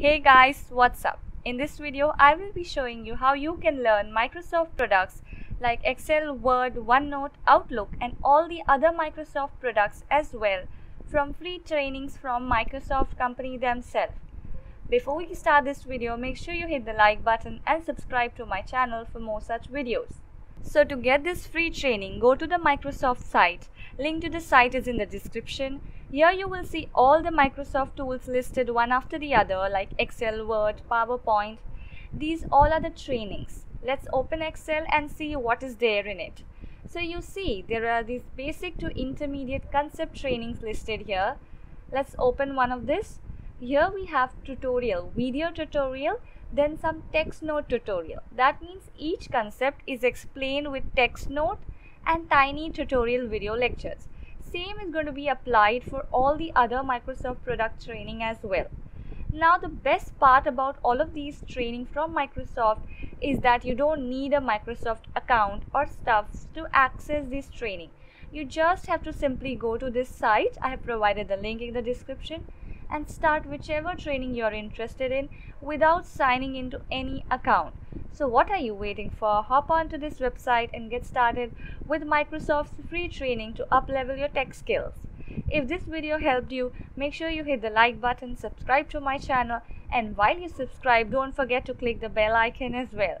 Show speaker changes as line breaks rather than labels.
Hey guys, what's up? In this video, I will be showing you how you can learn Microsoft products like Excel, Word, OneNote, Outlook and all the other Microsoft products as well from free trainings from Microsoft company themselves. Before we start this video, make sure you hit the like button and subscribe to my channel for more such videos. So to get this free training, go to the Microsoft site. Link to the site is in the description. Here you will see all the Microsoft tools listed one after the other like Excel, Word, PowerPoint. These all are the trainings. Let's open Excel and see what is there in it. So you see there are these basic to intermediate concept trainings listed here. Let's open one of this. Here we have tutorial, video tutorial then some text note tutorial. That means each concept is explained with text note and tiny tutorial video lectures. Same is going to be applied for all the other Microsoft product training as well. Now the best part about all of these training from Microsoft is that you don't need a Microsoft account or stuff to access this training. You just have to simply go to this site. I have provided the link in the description and start whichever training you're interested in without signing into any account. So what are you waiting for? Hop onto this website and get started with Microsoft's free training to uplevel your tech skills. If this video helped you, make sure you hit the like button, subscribe to my channel and while you subscribe, don't forget to click the bell icon as well.